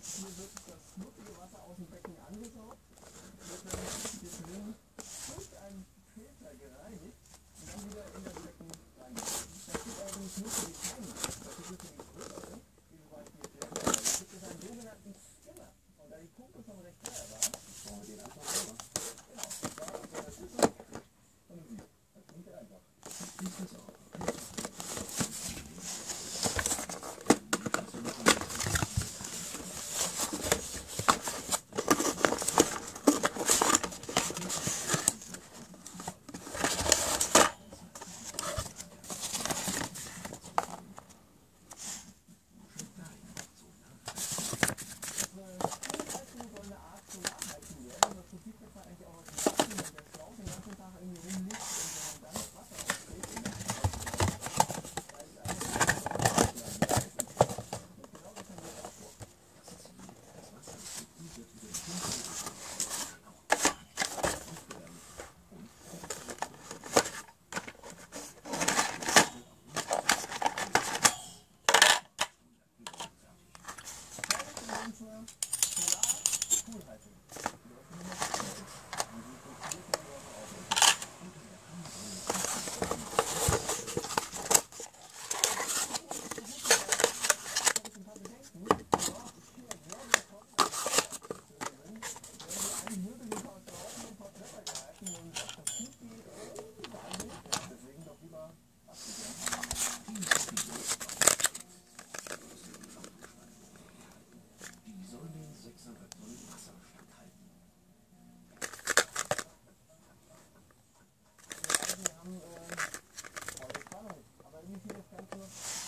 hier wird das schmutzige Wasser aus dem Becken angesaugt, wird dann gefüllt und ein Filter gereinigt und dann wieder in das Becken reingegangen. Das gibt allerdings nur für die Kleinen, das ist für die Größeren, die zum Beispiel stellen. Da gibt es einen sogenannten Skimmer. Und da die Kumpel schon recht teuer war, schauen wir den einfach rüber. Genau, da ist das Schlüssel und das bringt er einfach. Sieht das auch. Será? Bravo.